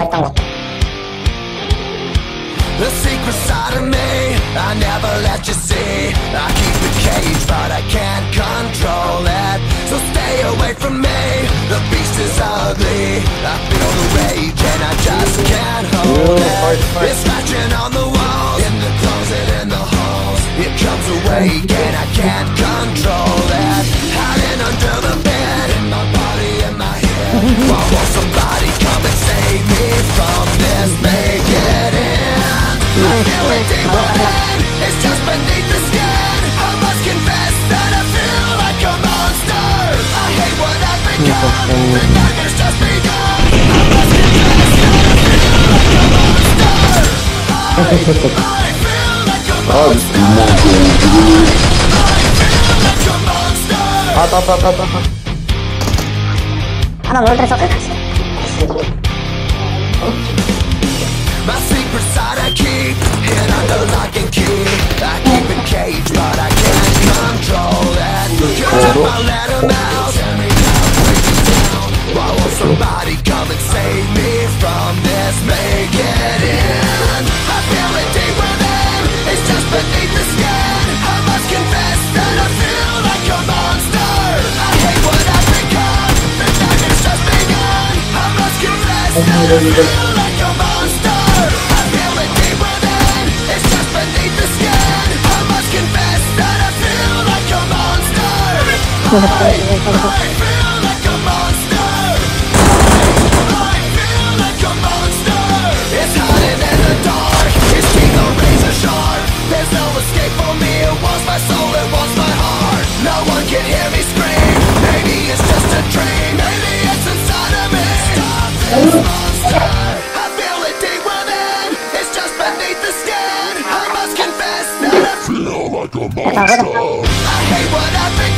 The secret side of me, I never let you see. I keep it caged, but I can't control it. So stay away from me. The beast is ugly. I feel the rage and I just can't hold it. It's scratching on the walls, in the closet, in the halls. It comes awake and I can't control it. Hiding under the bed, in my body, in my head. Why won't somebody It's just beneath the skin I must confess that I feel like a monster I hate what I've become The nightmare's just begun I I feel like a monster I, I feel like a monster I feel like a monster I keep it caged, but I can't control it. You took my letter me. Why won't somebody come and save me from this? Make it. I feel it deep within. It's just beneath the skin. I must confess that I feel like a monster. I hate what I've become. Just begun. I must confess that I feel like a monster. I feel like a monster. It's not in the dark. It's key no razor shark. There's no escape for me. It was my soul, it was my heart. No one can hear me scream. Maybe it's just a dream. Maybe it's inside of me. I feel it deep within. It's just beneath the stand. I must confess that. I hate what I've.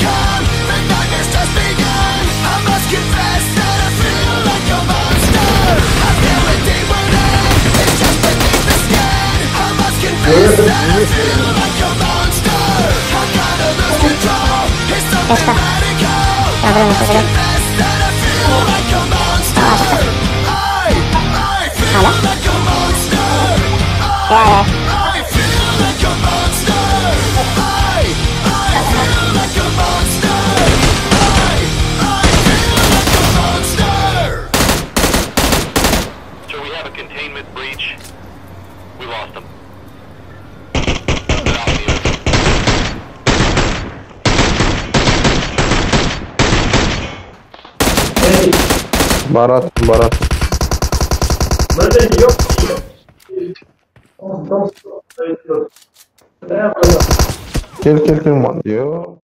A monster. So we have a containment breach. We lost them. Barat, barat. Nerede yok? Gel gel gel diyor.